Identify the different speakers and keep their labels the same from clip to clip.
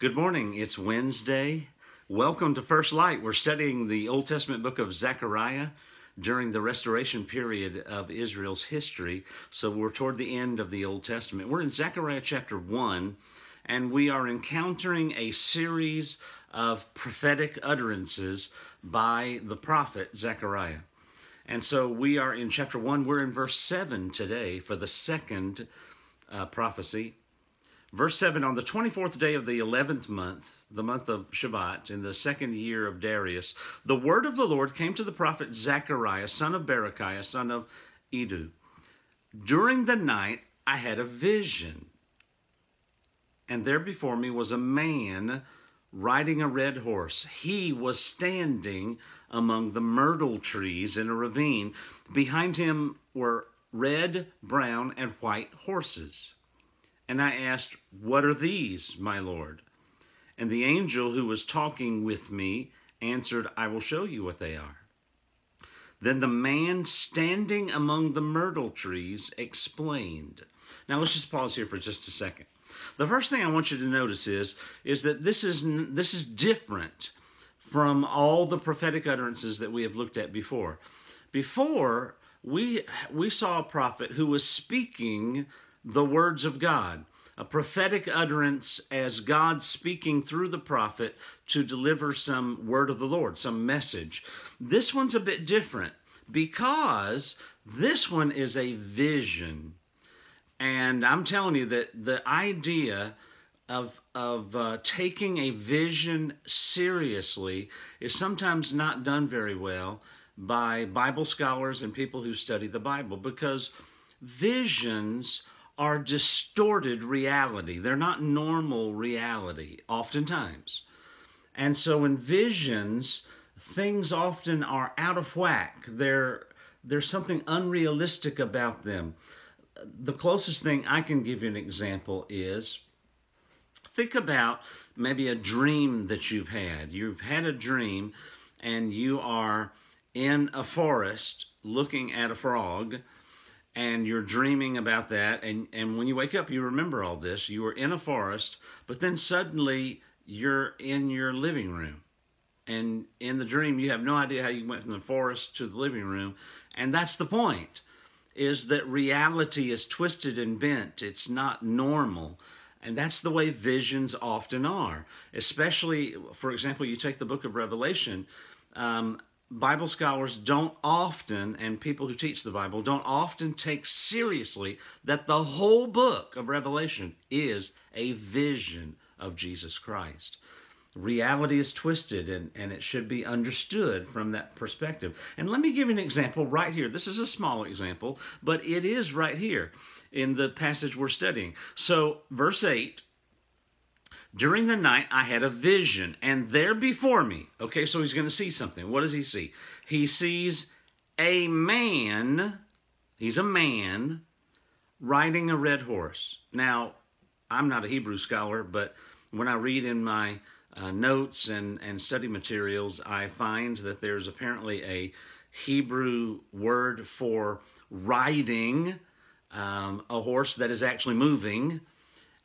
Speaker 1: Good morning. It's Wednesday. Welcome to First Light. We're studying the Old Testament book of Zechariah during the restoration period of Israel's history. So we're toward the end of the Old Testament. We're in Zechariah chapter 1, and we are encountering a series of prophetic utterances by the prophet Zechariah. And so we are in chapter 1. We're in verse 7 today for the second uh, prophecy. Verse 7 On the 24th day of the 11th month, the month of Shevat, in the second year of Darius, the word of the Lord came to the prophet Zechariah, son of Berechiah, son of Iddo. During the night I had a vision, and there before me was a man riding a red horse. He was standing among the myrtle trees in a ravine. Behind him were red, brown, and white horses. And I asked, What are these, my Lord? And the angel who was talking with me answered, I will show you what they are. Then the man standing among the myrtle trees explained. Now let's just pause here for just a second. The first thing I want you to notice is is that this is this is different from all the prophetic utterances that we have looked at before. Before we we saw a prophet who was speaking the words of God, a prophetic utterance as God speaking through the prophet to deliver some word of the Lord, some message. This one's a bit different because this one is a vision. And I'm telling you that the idea of of uh, taking a vision seriously is sometimes not done very well by Bible scholars and people who study the Bible because visions are distorted reality. They're not normal reality, oftentimes. And so in visions, things often are out of whack. There, there's something unrealistic about them. The closest thing I can give you an example is think about maybe a dream that you've had. You've had a dream and you are in a forest looking at a frog and you're dreaming about that and and when you wake up you remember all this. You were in a forest but then suddenly you're in your living room. And in the dream you have no idea how you went from the forest to the living room. And that's the point is that reality is twisted and bent. It's not normal. And that's the way visions often are especially for example you take the book of revelation um, Bible scholars don't often, and people who teach the Bible don't often take seriously that the whole book of Revelation is a vision of Jesus Christ. Reality is twisted and, and it should be understood from that perspective. And let me give you an example right here. This is a small example, but it is right here in the passage we're studying. So, verse 8 during the night, I had a vision, and there before me, okay, so he's going to see something. What does he see? He sees a man, he's a man, riding a red horse. Now, I'm not a Hebrew scholar, but when I read in my uh, notes and, and study materials, I find that there's apparently a Hebrew word for riding um, a horse that is actually moving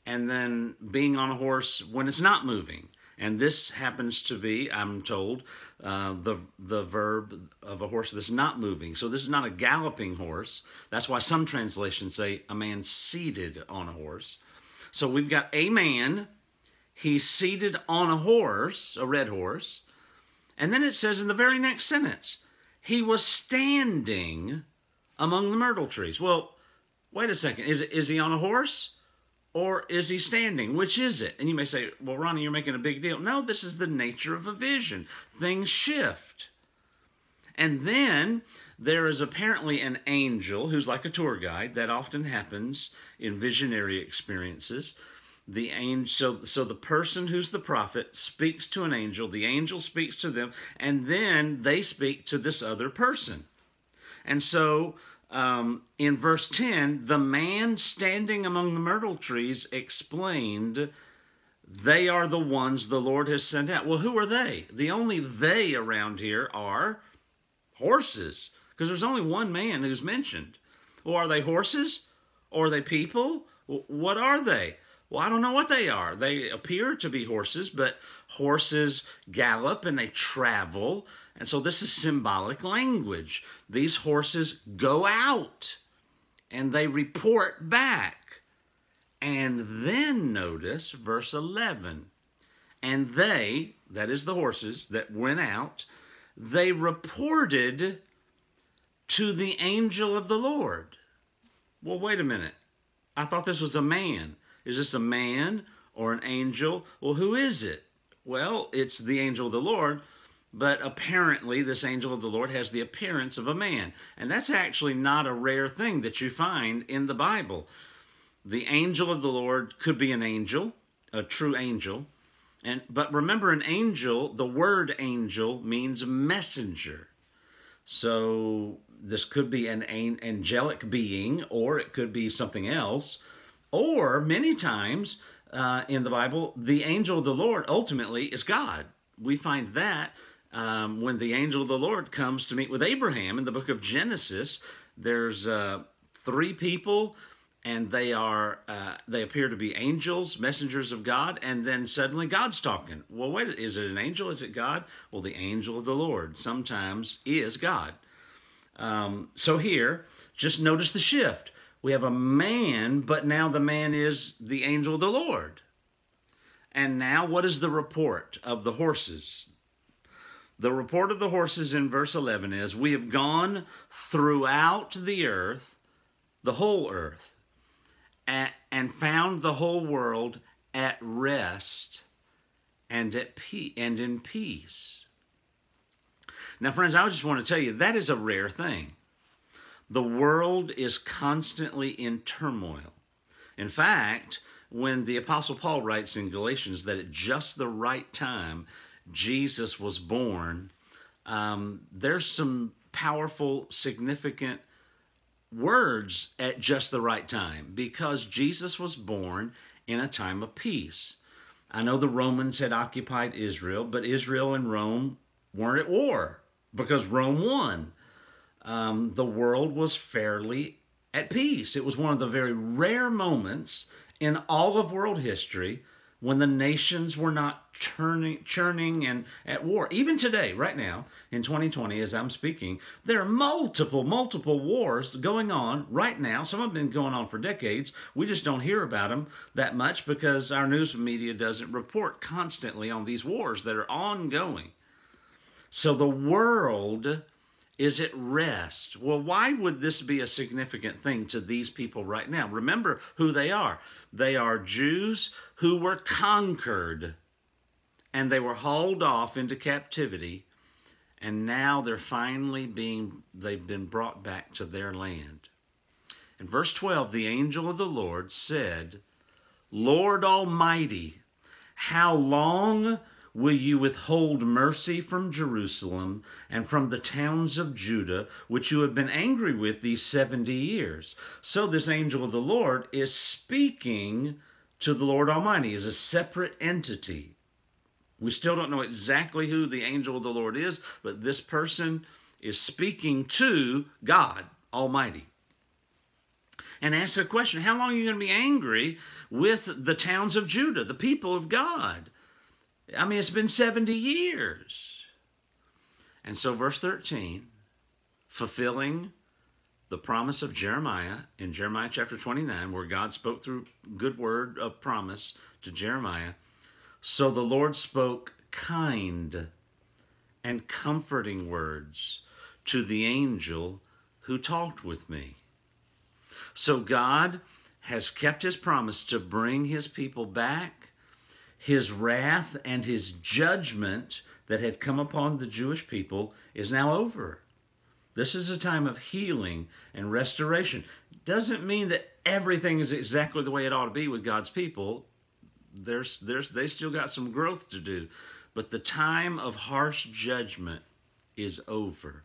Speaker 1: and then being on a horse when it's not moving. And this happens to be, I'm told, uh, the the verb of a horse that's not moving. So this is not a galloping horse. That's why some translations say a man seated on a horse. So we've got a man. He's seated on a horse, a red horse. And then it says in the very next sentence, he was standing among the myrtle trees. Well, wait a second. Is, is he on a horse? Or is he standing? Which is it? And you may say, well, Ronnie, you're making a big deal. No, this is the nature of a vision. Things shift. And then there is apparently an angel who's like a tour guide. That often happens in visionary experiences. The angel, so, so the person who's the prophet speaks to an angel, the angel speaks to them, and then they speak to this other person. And so um, in verse 10, the man standing among the myrtle trees explained, They are the ones the Lord has sent out. Well, who are they? The only they around here are horses, because there's only one man who's mentioned. Well, are they horses? Or are they people? What are they? Well, I don't know what they are. They appear to be horses, but horses gallop and they travel. And so this is symbolic language. These horses go out and they report back. And then notice verse 11. And they, that is the horses that went out, they reported to the angel of the Lord. Well, wait a minute. I thought this was a man. Is this a man or an angel? Well, who is it? Well, it's the angel of the Lord, but apparently this angel of the Lord has the appearance of a man. And that's actually not a rare thing that you find in the Bible. The angel of the Lord could be an angel, a true angel. And but remember an angel, the word angel means messenger. So this could be an angelic being or it could be something else. Or many times uh, in the Bible, the angel of the Lord ultimately is God. We find that um, when the angel of the Lord comes to meet with Abraham in the book of Genesis. There's uh, three people, and they are uh, they appear to be angels, messengers of God, and then suddenly God's talking. Well, wait, is it an angel? Is it God? Well, the angel of the Lord sometimes is God. Um, so here, just notice the shift. We have a man, but now the man is the angel of the Lord. And now, what is the report of the horses? The report of the horses in verse 11 is We have gone throughout the earth, the whole earth, and found the whole world at rest and at peace and in peace. Now, friends, I just want to tell you that is a rare thing. The world is constantly in turmoil. In fact, when the Apostle Paul writes in Galatians that at just the right time Jesus was born, um, there's some powerful, significant words at just the right time because Jesus was born in a time of peace. I know the Romans had occupied Israel, but Israel and Rome weren't at war because Rome won um, the world was fairly at peace. It was one of the very rare moments in all of world history when the nations were not churning, churning and at war. Even today, right now, in 2020, as I'm speaking, there are multiple, multiple wars going on right now. Some have been going on for decades. We just don't hear about them that much because our news media doesn't report constantly on these wars that are ongoing. So the world is at rest. Well, why would this be a significant thing to these people right now? Remember who they are. They are Jews who were conquered and they were hauled off into captivity and now they're finally being they've been brought back to their land. In verse 12, the angel of the Lord said, Lord Almighty, how long will you withhold mercy from Jerusalem and from the towns of Judah, which you have been angry with these 70 years? So, this angel of the Lord is speaking to the Lord Almighty as a separate entity. We still don't know exactly who the angel of the Lord is, but this person is speaking to God Almighty. And asks a question How long are you going to be angry with the towns of Judah, the people of God? I mean, it's been 70 years. And so, verse 13, fulfilling the promise of Jeremiah in Jeremiah chapter 29, where God spoke through good word of promise to Jeremiah. So the Lord spoke kind and comforting words to the angel who talked with me. So God has kept his promise to bring his people back his wrath and his judgment that had come upon the Jewish people is now over. This is a time of healing and restoration. Doesn't mean that everything is exactly the way it ought to be with God's people. There's, there's, they still got some growth to do. But the time of harsh judgment is over.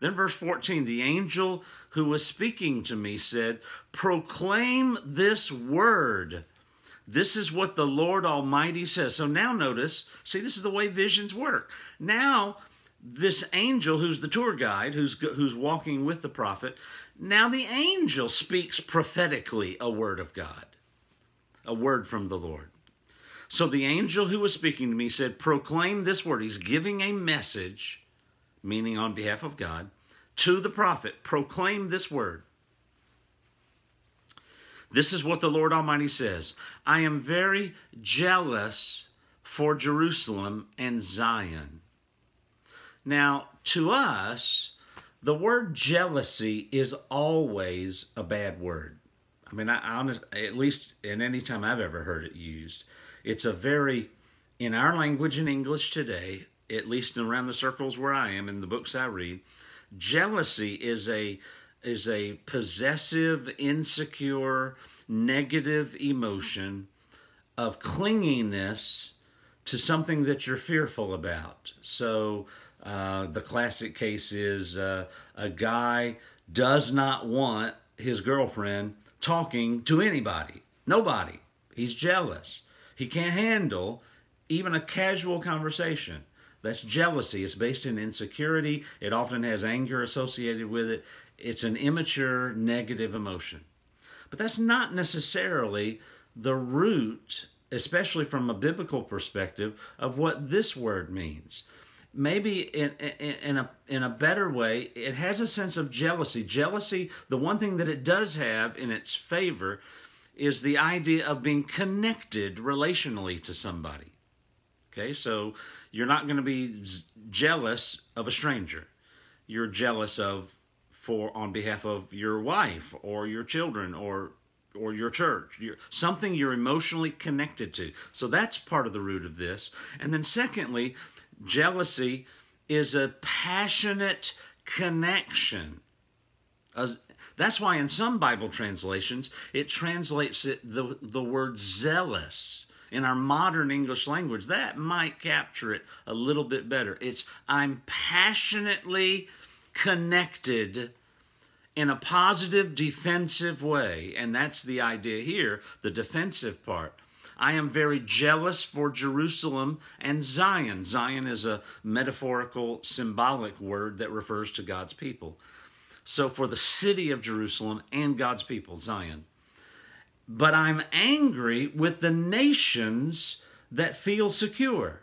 Speaker 1: Then, verse 14 the angel who was speaking to me said, Proclaim this word this is what the Lord Almighty says. So now notice, see, this is the way visions work. Now, this angel who's the tour guide, who's, who's walking with the prophet, now the angel speaks prophetically a word of God. a word from the Lord. So the angel who was speaking to me said, Proclaim this word. He's giving a message, meaning on behalf of God, to the prophet. Proclaim this word. This is what the Lord Almighty says I am very jealous for Jerusalem and Zion. Now, to us, the word jealousy is always a bad word. I mean, I, honest, at least in any time I've ever heard it used, it's a very, in our language in English today, at least around the circles where I am in the books I read, jealousy is a is a possessive, insecure, negative emotion of clinginess to something that you're fearful about. So uh, the classic case is uh, a guy does not want his girlfriend talking to anybody, nobody. He's jealous. He can't handle even a casual conversation. That's jealousy. It's based in insecurity. It often has anger associated with it. It's an immature, negative emotion. But that's not necessarily the root, especially from a biblical perspective, of what this word means. Maybe in, in, in, a, in a better way, it has a sense of jealousy. Jealousy, the one thing that it does have in its favor is the idea of being connected relationally to somebody. Okay, so you're not going to be jealous of a stranger. You're jealous of for on behalf of your wife or your children or or your church. You're, something you're emotionally connected to. So that's part of the root of this. And then secondly, jealousy is a passionate connection. That's why in some Bible translations it translates it the, the word zealous in our modern English language, that might capture it a little bit better. It's I'm passionately connected in a positive defensive way. And that's the idea here, the defensive part. I am very jealous for Jerusalem and Zion. Zion is a metaphorical, symbolic word that refers to God's people. So for the city of Jerusalem and God's people, Zion but I'm angry with the nations that feel secure.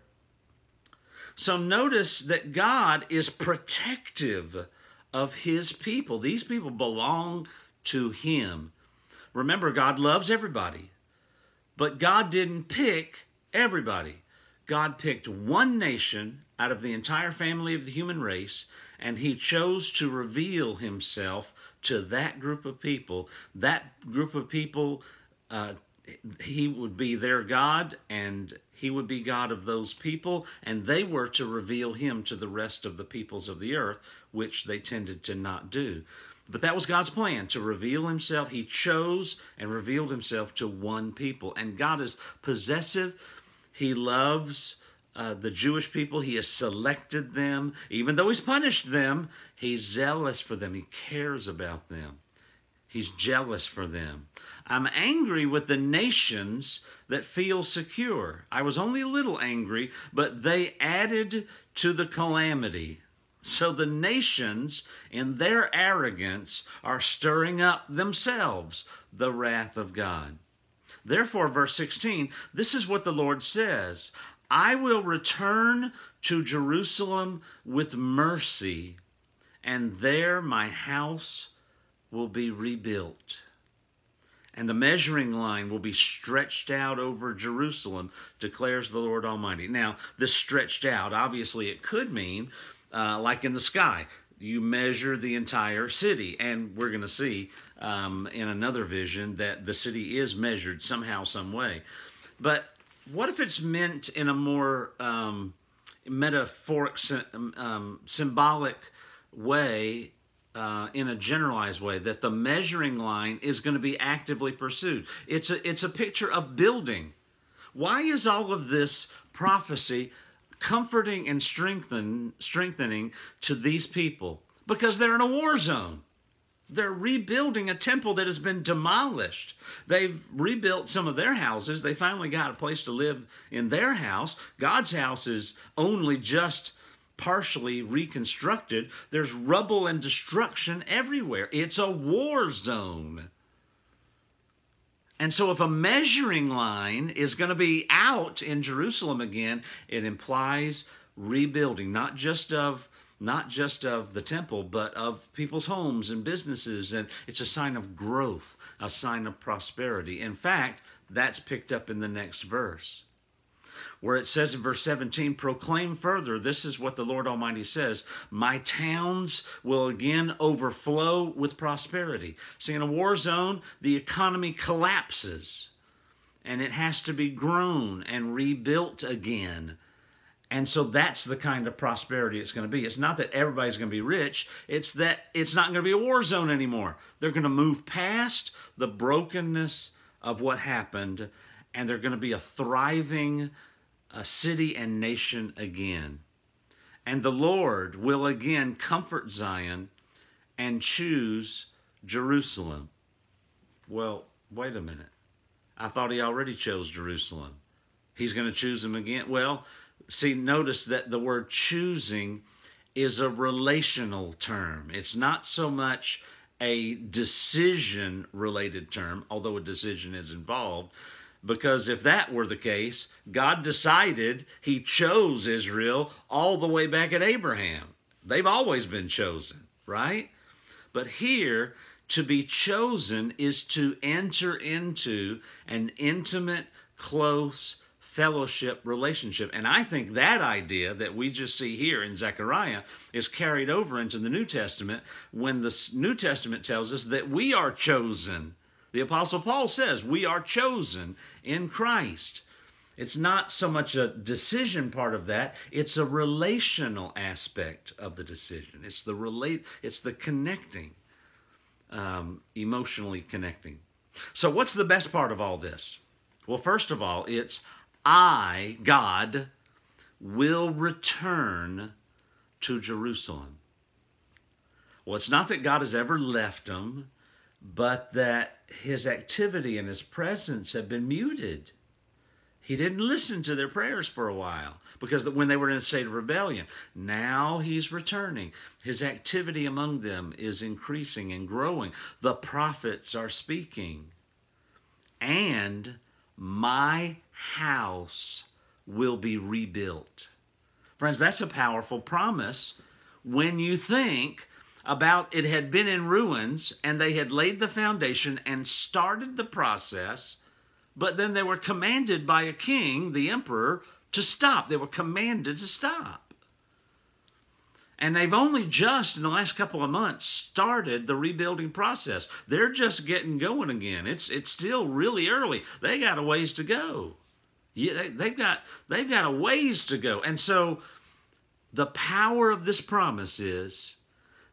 Speaker 1: So notice that God is protective of his people. These people belong to him. Remember, God loves everybody, but God didn't pick everybody. God picked one nation out of the entire family of the human race, and he chose to reveal himself to that group of people. That group of people, uh, he would be their God, and he would be God of those people, and they were to reveal him to the rest of the peoples of the earth, which they tended to not do. But that was God's plan to reveal himself. He chose and revealed himself to one people. And God is possessive. He loves uh, the Jewish people. He has selected them. Even though he's punished them, he's zealous for them. He cares about them. He's jealous for them. I'm angry with the nations that feel secure. I was only a little angry, but they added to the calamity. So the nations, in their arrogance, are stirring up themselves the wrath of God. Therefore, verse 16, this is what the Lord says I will return to Jerusalem with mercy, and there my house will be rebuilt. And the measuring line will be stretched out over Jerusalem, declares the Lord Almighty. Now, this stretched out, obviously, it could mean uh, like in the sky. You measure the entire city, and we're going to see um, in another vision that the city is measured somehow, some way. But what if it's meant in a more um, metaphoric, um, symbolic way uh, in a generalized way that the measuring line is going to be actively pursued. It's a it's a picture of building. Why is all of this prophecy comforting and strengthen, strengthening to these people? Because they're in a war zone. They're rebuilding a temple that has been demolished. They've rebuilt some of their houses. They finally got a place to live in their house. God's house is only just partially reconstructed, there's rubble and destruction everywhere. It's a war zone. And so, if a measuring line is going to be out in Jerusalem again, it implies rebuilding, not just of not just of the temple, but of people's homes and businesses. And it's a sign of growth, a sign of prosperity. In fact, that's picked up in the next verse where it says in verse 17, proclaim further, this is what the Lord Almighty says, my towns will again overflow with prosperity. See, in a war zone, the economy collapses and it has to be grown and rebuilt again. And so that's the kind of prosperity it's going to be. It's not that everybody's going to be rich, it's that it's not going to be a war zone anymore. They're going to move past the brokenness of what happened, and they're going to be a thriving a city and nation again. And the Lord will again comfort Zion and choose Jerusalem. Well, wait a minute. I thought he already chose Jerusalem. He's going to choose them again. Well, see, notice that the word choosing is a relational term. It's not so much a decision related term, although a decision is involved, because if that were the case, God decided He chose Israel all the way back at Abraham. They've always been chosen, right? But here, to be chosen is to enter into an intimate, close fellowship relationship. And I think that idea that we just see here in Zechariah is carried over into the New Testament when the New Testament tells us that we are chosen the Apostle Paul says we are chosen in Christ. It's not so much a decision part of that, it's a relational aspect of the decision. It's the relate it's the connecting, um, emotionally connecting. So what's the best part of all this? Well, first of all, it's I, God, will return to Jerusalem. Well, it's not that God has ever left them but that his activity and his presence have been muted. He didn't listen to their prayers for a while because when they were in a state of rebellion. Now he's returning. His activity among them is increasing and growing. The prophets are speaking. And my house will be rebuilt. Friends, that's a powerful promise when you think about it had been in ruins and they had laid the foundation and started the process, but then they were commanded by a king, the emperor, to stop. They were commanded to stop. And they've only just, in the last couple of months, started the rebuilding process. They're just getting going again. It's it's still really early. They got a ways to go. Yeah, they, have got they've got a ways to go. And so the power of this promise is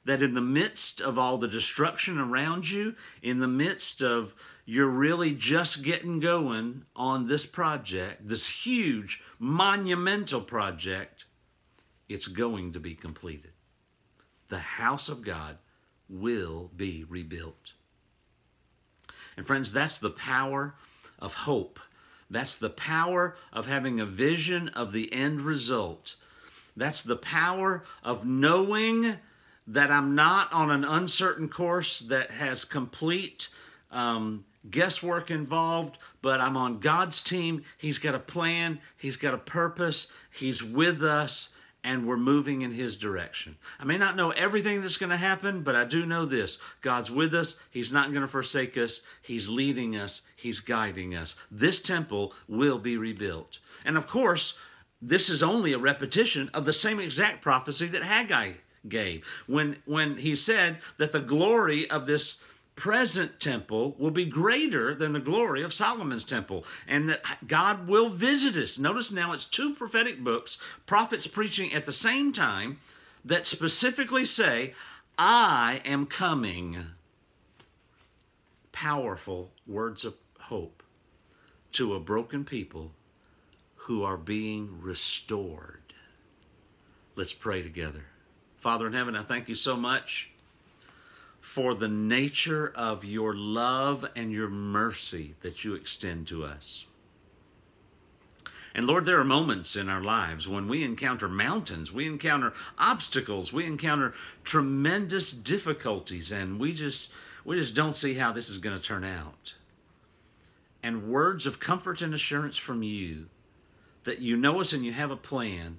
Speaker 1: that in the midst of all the destruction around you, in the midst of you're really just getting going on this project, this huge, monumental project, it's going to be completed. The house of God will be rebuilt. And friends, that's the power of hope. That's the power of having a vision of the end result. That's the power of knowing that I'm not on an uncertain course that has complete um, guesswork involved, but I'm on God's team. He's got a plan, He's got a purpose, He's with us, and we're moving in His direction. I may not know everything that's going to happen, but I do know this God's with us, He's not going to forsake us, He's leading us, He's guiding us. This temple will be rebuilt. And of course, this is only a repetition of the same exact prophecy that Haggai gave. When, when he said that the glory of this present temple will be greater than the glory of Solomon's temple, and that God will visit us. Notice now it's two prophetic books, prophets preaching at the same time, that specifically say, I am coming. Powerful words of hope to a broken people who are being restored. Let's pray together. Father in heaven, I thank you so much for the nature of your love and your mercy that you extend to us. And Lord, there are moments in our lives when we encounter mountains, we encounter obstacles, we encounter tremendous difficulties, and we just we just don't see how this is going to turn out. and words of comfort and assurance from you that you know us and you have a plan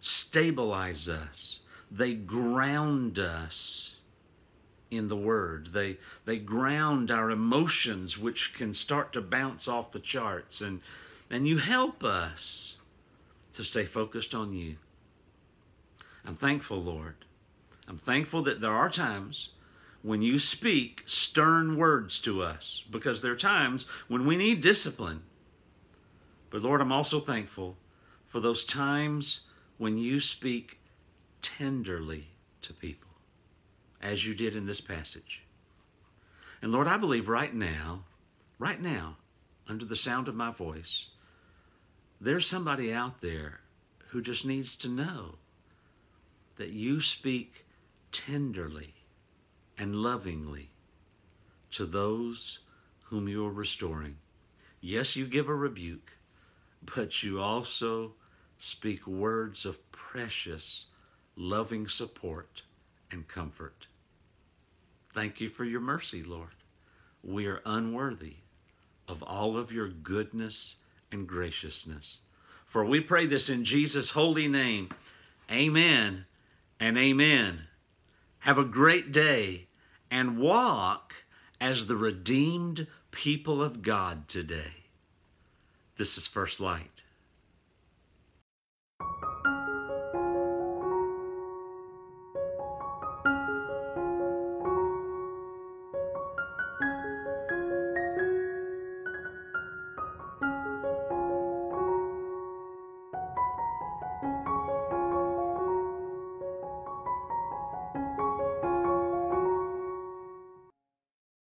Speaker 1: stabilize us. They ground us in the Word. They, they ground our emotions, which can start to bounce off the charts. And, and you help us to stay focused on you. I'm thankful, Lord. I'm thankful that there are times when you speak stern words to us because there are times when we need discipline. But Lord, I'm also thankful for those times when you speak tenderly to people, as you did in this passage. And Lord, I believe right now, right now, under the sound of my voice, there's somebody out there who just needs to know that you speak tenderly and lovingly to those whom you are restoring. Yes, you give a rebuke, but you also speak words of precious, loving support and comfort. Thank you for your mercy, Lord. We are unworthy of all of your goodness and graciousness. For we pray this in Jesus' holy name. Amen and amen. Have a great day and walk as the redeemed people of God today. This is First Light.